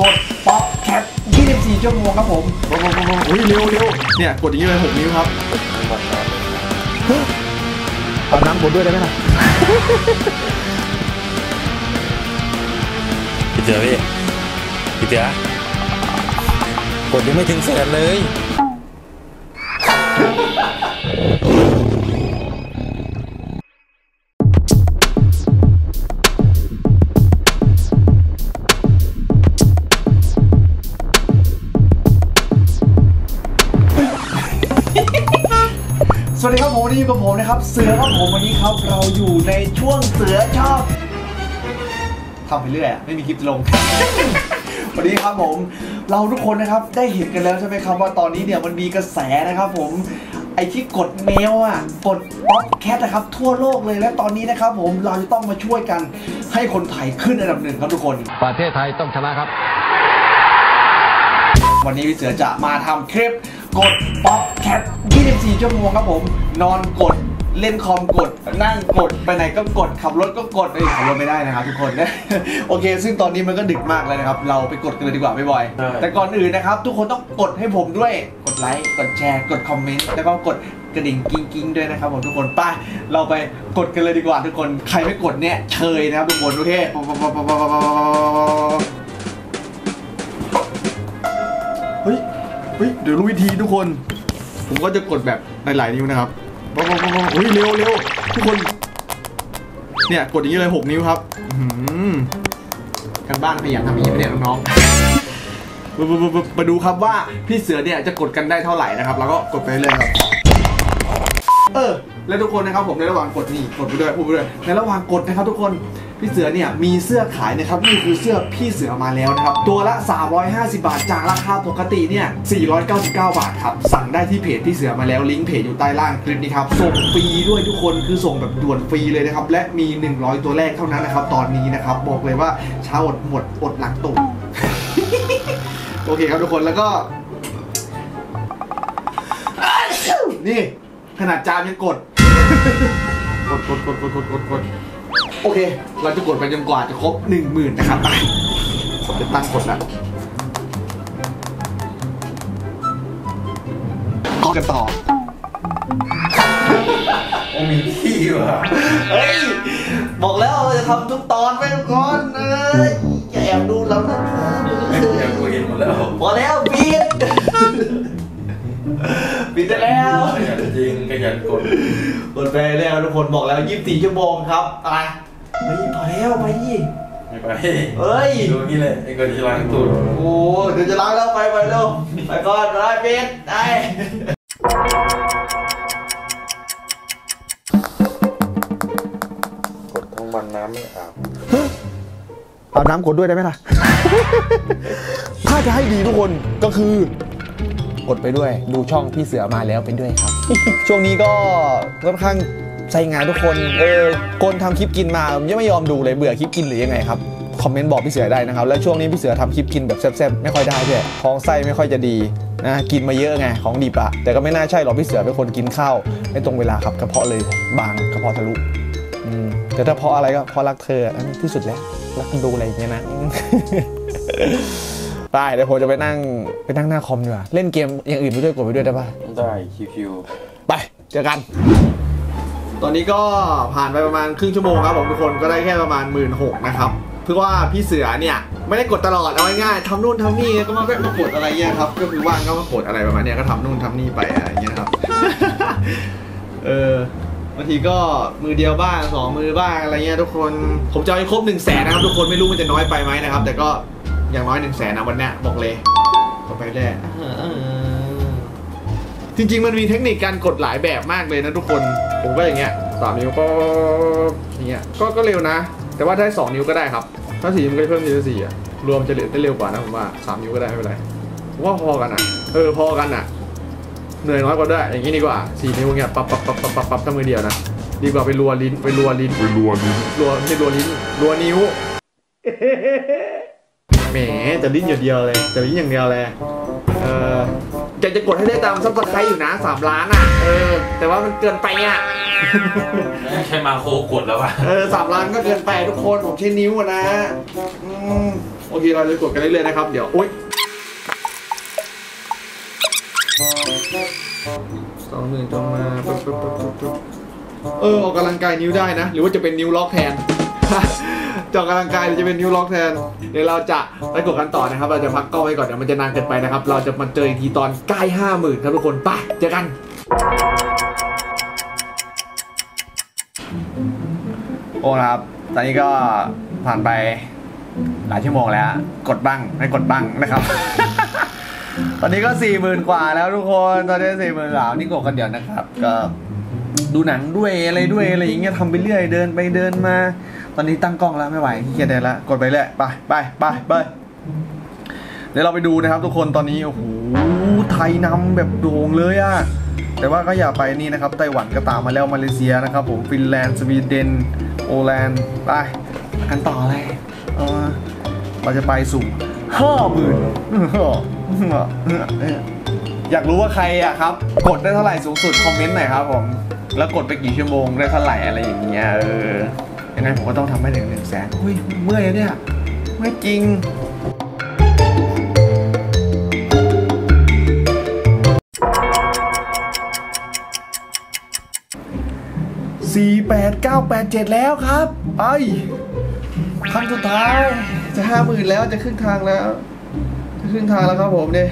กดป๊อปแคท24 ชั่วโมงครับผมโอ้โหเฮ้ยเร็วเร็วเนี่ยกดอย่างนี้เลย6นิ้วครับเอาน้ำกดด้วยได้ไหมล่ะพี่เต๋อพี่พี่เต๋อกดยังไม่ถึงแสนเลย ครับเสือครับผมวันนี้ครับเราอยู่ในช่วงเสือชอบทำไปเรื่อยอะไม่มีคลิปจะลง วันนี้ครับผมเราทุกคนนะครับได้เห็นกันแล้วใช่ไหมครับว่าตอนนี้เนี่ยมันมีกระแสนะครับผมไอที่กดแมวอะกด Popcat นะครับทั่วโลกเลยและตอนนี้นะครับผมเราจะต้องมาช่วยกันให้คนไทยขึ้นอันดับหนึ่งครับทุกคน ประเทศไทยต้องชนะครับ วันนี้พี่เสือจะมาทำคลิปกด Popcat 24 ชั่วโมงครับผม นอนกด เล่นคอมกด นั่งกด ไปไหนก็กด ขับรถก็กดเอ้ยขับรถไม่ได้นะครับทุกคนโอเค ซึ่งตอนนี้มันก็ดึกมากเลยนะครับ เราไปกดกันเลยดีกว่าไม่บ่อยแต่ก่อนอื่นนะครับ ทุกคนต้องกดให้ผมด้วย กดไลค์ กดแชร์ กดคอมเมนต์ แล้วก็กดกระดิ่งกิ้งกิ้งๆด้วยนะครับผมทุกคนไปเราไปกดกันเลยดีกว่าทุกคน ใครไม่กดเนี่ยเชยนะครับทุกคนโอเค เฮ้ย เฮ้ย เดี๋ยวรู้วิธีทุกคน ผมก็จะกดแบบหลายๆนิ้วนะครับ บ๊อปป๊อปป๊อปป๊อปเฮ้ยเร็วเร็วทุกคน เนี่ยกดอย่างนี้เลยหกนิ้วครับอื้อหือทางบ้านขยันทำอย่างนี้ไปเนี่ยน้องๆมาดูครับว่าพี่เสือเนี่ยจะกดกันได้เท่าไหร่นะครับ แล้วก็กดไปเลยครับ เออ และทุกคนนะครับผมในระหว่างกดนี่กดไปด้วยพูดไปด้วยในระหว่างกดนะครับทุกคน พี่เสือเนี่ยมีเสื้อขายนะครับนี่คือเสื้อพี่เสือมาแล้วนะครับตัวละ 350 บาท จากราคาปกติเนี่ย 499 บาทครับสั่งได้ที่เพจพี่เสือมาแล้วลิงก์เพจอยู่ใต้ล่างคลิปนี้ครับส่งฟรีด้วยทุกคนคือส่งแบบด่วนฟรีเลยนะครับและมี 100 ตัวแรกเท่านั้นนะครับตอนนี้นะครับบอกเลยว่าเช้าอดหมดอดหลังตุ่มโอเคครับทุกคนแล้วก็ นี่ขนาดจามยังกดกดกดกดกดกดกด โอเค เราจะกดไปจนกว่าจะครบหนึ่งหมื่นนะครับไปผมจะตั้งกดแล้วกดกันต่อโอ้มีพี่ว่ะเฮ้ย บอกแล้วเราจะทำทุกตอนไปทุกคนเอ้ยอย่าแอบดูเรานะอยากกูเห็นหมดแล้วพอแล้วปิดปิดได้แล้ว ขยันจริงขยันกด กดไปแล้วทุกคนบอกแล้ว 24 ชั่วโมงครับไป เฮ้ยพอแล้วไปดิไม่ไปเฮ้ยดูนี่เลยไอ้คนที่ล้างตูดโอ้เดี๋ยวจะล้างแล้วไปไปเร็วไปก่อนไปปิดได้กดทั้งวันน้ำไม่อาบเอาน้ำกดด้วยได้ไหมล่ะ ถ้าจะให้ดีทุกคนก็คือกดไปด้วย ดูช่องพี่เสือมาแล้วไปด้วยครับ ช่วงนี้ก็ค่อนข้าง ใส่งานทุกคน เออคนทำคลิปกินมายังไม่ยอมดูเลยเบื่อคลิปกินหรือยังไงครับ คอมเมนต์บอกพี่เสือได้นะครับ แล้วช่วงนี้พี่เสือทำคลิปกินแบบแซ่บๆไม่ค่อยได้ด้วยท้องไส้ไม่ค่อยจะดีนะกินมาเยอะไงของดิบอะแต่ก็ไม่น่าใช่หรอกพี่เสือเป็นคนกินข้าวไม่ตรงเวลาครับกระเพาะเลยบางกระเพาะทะลุอืมแต่ถ้าเพราะอะไรก็เพราะรักเธออันนี้ที่สุดแล้วรักกันดูอะไรอย่างเงี้ยนะไปเดี๋ยวผมจะไปนั่งไปนั่งหน้าคอมดีกว่าเล่นเกมอย่างอื่นไปด้วยกดไปด้วยได้ปะได้คิวไปเจอกัน ตอนนี้ก็ผ่านไปประมาณครึ่งชั่วโมงครับผมทุกคนก็ได้แค่ประมาณหมื่นหกนะครับเพื่อว่าพี่เสือเนี่ยไม่ได้กดตลอดเอาง่ายๆทำนู่นทำนี่ก็มาแวะมากดอะไรเงี้ยครับก็คือว่างก็มากดอะไรประมาณเนี้ยก็ทำนู่นทำนี่ไปอะไรเงี้ยครับเออบางทีก็มือเดียวบ้างสองมือบ้างอะไรเงี้ยทุกคนผมจะให้ครบหนึ่งแสนนะครับทุกคนไม่รู้มันจะน้อยไปไหมนะครับแต่ก็อย่างน้อยหนึ่งแสนนะวันเนี้ยบอกเลยก็ไปได้ จริง ๆ มันมีเทคนิคการกดหลายแบบมากเลยนะทุกคน ผมก็อย่างเงี้ยสามนิ้วก็อย่างเงี้ยก็ก็เร็วนะ แต่ว่าถ้าสองนิ้วก็ได้ครับ ถ้าสี่นิ้วก็เพิ่มทีละสี่อะรวมจะเหลือได้เร็วกว่านะผมว่าสามนิ้วก็ได้ไม่เป็นไรผมว่าพอกันอะ เออพอกันอะเหนื่อยน้อยกว่าด้วยอย่างนี้ดีกว่าสี่นิ้วเงี้ยปับปับปับปับปับปับถ้ามือเดียวนะดีกว่าไปรัวลิ้นไปรัวลิ้นไปรัวลิ้นรัวไม่ใช่รัวลิ้นรัวนิ้วแหมจะลิ้นอย่างเดียวเลยจะลิ้นอย่างเดียวเลยเออ จะจะกดให้ได้ตามซับสไครต์อยู่นะสามล้านอะ เออ แต่ว่ามันเกินไปอะ ไม่ใช่มาโคกดแล้วว่ะเออสามล้านก็เกินไปทุกคนผมใช้นิ้วอะนะอืมโอเคเราจะกดกันเรื่อยๆนะครับ เดี๋ยวโอ๊ยสองหมื่นจงมาปึ๊บปึ๊บปึ๊บปึ๊บปึ๊บเออออกกำลังกายนิ้วได้นะ หรือว่าจะเป็นนิ้วล็อกแทน จะออกกำลังกายหรือจะเป็นนิ้วล็อกแทน เดี๋ยวเราจะไปกดกันต่อนะครับ เราจะพักกล้องไว้ก่อนเดี๋ยวมันจะนานเกินไปนะครับ เราจะมาเจออีกทีตอนใกล้ห้าหมื่นครับทุกคนไปเจอกัน โอ้นะครับ ตอนนี้ก็ผ่านไปหลายชั่วโมงแล้ว กดบ้างไม่กดบ้างนะครับ ตอนนี้ก็สี่หมื่นกว่าแล้วทุกคน ตอนนี้สี่หมื่นแล้วนี่กดกันเดียวนะครับ ก็ ดูหนังด้วยอะไรด้วยอะไรอย่างเงี้ยทำไปเรื่อยเดินไปเดินมา ตอนนี้ตั้งกล้องแล้วไม่ไหวขี้เกียจเดินแล้วกดไปเรื่อยไปไปไปไปเดี๋ยวเราไปดูนะครับทุกคนตอนนี้โอ้โหไทยนำแบบโด่งเลยอะแต่ว่าก็อย่าไปนี่นะครับไต้หวันก็ตามมาแล้วมาเลเซียนะครับ ผมฟินแลนด์สวีเดนโอแลนด์ไปกันต่อเลยเออเราจะไปสู่ห้าหมื่น อยากรู้ว่าใครอะครับ กดได้เท่าไหร่สูงสุดคอมเมนต์หน่อยครับผมแล้วกดไปกี่ชั่วโมงได้เท่าไหร่อะไรอย่างเงี้ยเออยังไงผมก็ต้องทำให้ถึงหนึ่งแสนอุ้ยเมื่อยอะเนี่ยเมื่อยจริงสี่แปดเก้าแปดเจ็ดแล้วครับไปครั้งสุดท้ายจะห้าหมื่นแล้วจะครึ่งทางแล้ว จะครึ่งทางแล้วครับผมเนี่ย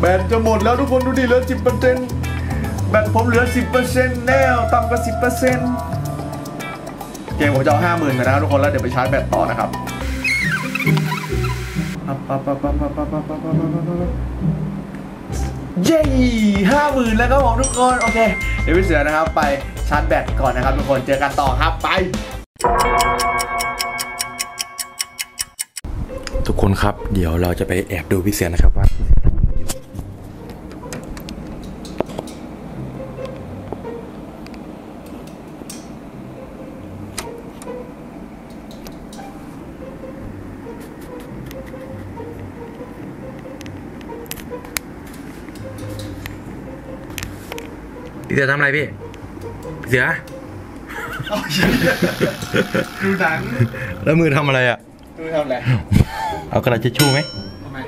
แบตจะหมดแล้วทุกคนดูดิเหลือสิบเปอร์เซ็นต์แบตผมเหลือสิบเปอร์เซ็นต์แล้ต่ำกว่าสิบเปอร์เซ็นต์เกมผมจะเอาห้าหมื่นไปนะทุกคนแล้วเดี๋ยวไปชาร์จแบตต่อนะครับเย้ห้าหมื่นแล้วครับผมทุกคนโอเค เดี๋ยวพี่เสือนะครับไปชาร์จแบตก่อนนะครับทุกคนเจอกันต่อครับไป ทุกคนครับ เดี๋ยวเราจะไปแอบดูพี่เสือนะครับว่า พี่เสือทำอะไรพี่พี่เสือ ดูหนังแล้วมือทำอะไรอะ ดูทำอะไรเอากระดาษทิชชู่ไหมทำไม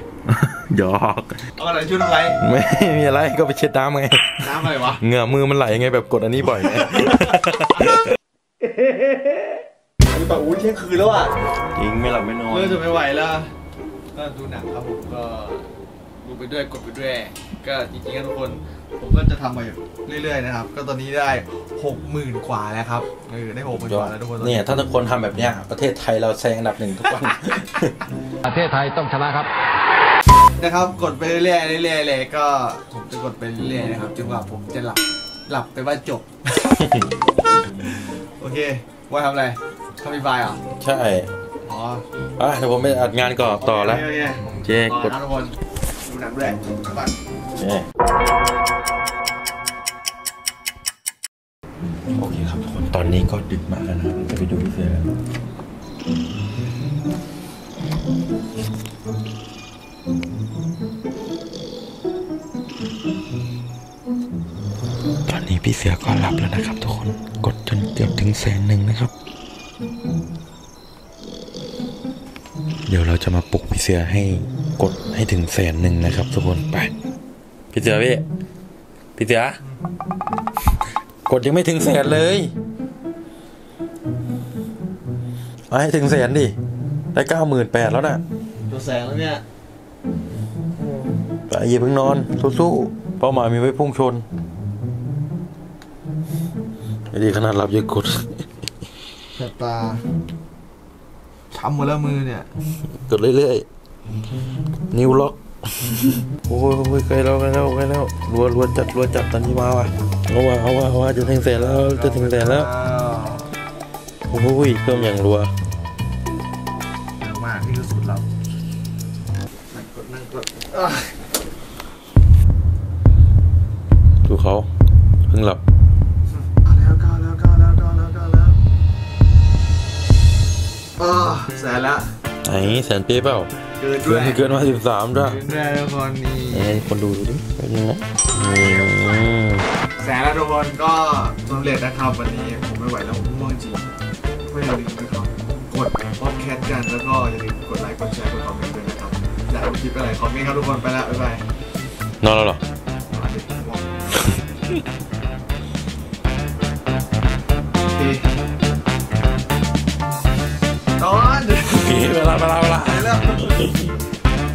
หยอกเอาอะไรชุดอะไรไม่มีอะไรก็ไปเช็ดน้ำไง น้ำอะไรวะเหงื่อมือมันไหลไงแบบกดอันนี้บ่อยไงดูต่ออู้เที่ยงคืนแล้วอะจริงไม่หลับไม่นอนเริ่มจะไม่ไหวแล้วก็ดูหนังครับผมก็ ดูไปด้วยกดไปด้วย ก็จริงๆนะทุกคน ผมก็จะทำไปเรื่อยๆนะครับ ก็ตอนนี้ได้หกหมื่นกว่าแล้วครับเออได้หกหมื่นกว่าแล้วทุกคนตอ เนี่ยถ้าทุกคนทำแบบเนี้ยประเทศไทยเราแซงอันดับหนึ่งทุกวัน ประเทศไทยต้องชนะครับ นะครับกดไปเรื่อยๆเรื่อยๆเลยก็ผมจะกดไปเรื่อยๆนะครับจนกว่าผมจะหลับหลับไปว่าจบ โอเคว่าทำอะไรทำอีไฟล์เหรอใช่อ๋ออะเดี๋ยวผมไปอัดงานก่อนต่อแล้ว โอเคเจ๊ต่กอดนะทุกคนดูห นังด้วยก่อนโอเคครับทุกคน ตอนนี้ก็ดึกมากแล้วนะจะไปดูพี่เสือตอนนี้พี่เสือก็หลับแล้วนะครับทุกคน กดจนเกือบถึงแสนหนึ่งนะครับ เดี๋ยวเราจะมาปลุกพี่เสือให้กด ให้ถึงแสนหนึ่งนะครับ ทุกคนไปพี่เสือพี่พี่เสือกดยังไม่ถึงแสนเลยเอาให้ถึงแสนดิได้เก้าหมื่นแปดแล้วนะตัวแสงแล้วเนี่ยไปอย่าเพิ่งนอนสู้ๆเป้าหมายมีไว้พุ่งชนไอ้ดีขนาดหลับยังกดแสบตาช้ำหมดแล้วมือเนี่ย กดเรื่อยๆ นิ้วล็อก โอ้ยใกล้แล้วใกล้แล้วใกล้แล้วรัวรัวจัดรัวจัดตอนนี้มาว่ะเอาว่ะเอาว่ะเอาว่ะจะถึงแสนแล้วจะถึงแสนแล้วโอ้ยเพิ่มอย่างรัวเร็วมากนี่คือสุดเรานั่งกดนั่งกดดูเขาเพิ่งหลับแล้วก้าวแล้วก้าวแล้วก้าวแล้วก้าวแล้วอ่าแสนละไหนแสนเป๊ะเปล่า เกินด้เกิวยนเกินมาสิบสามจ้ะเกินด้วยทุกคนนี่เอ้ยคนดูดูดิเป็นยังไงอืมแสนแล้วทุกคนก็สำเร็จนะครับวันนี้ผมไม่ไหวแล้วผมง่วงจริงก็อย่าลืมนะครับกดพอดแคสต์กันแล้วก็อย่าลืมกดไลค์กดแชร์กดคอมเมนต์ด้วยนะครับอยากดูคลิปอะไรคอมเมนต์ครับทุกคนไปแล้วบ๊ายบายนอนแล้วเหรออะเดี๋ยวผมบอกโอเคนอนโอเคเวลาเวลาเวลา ไปแล้ว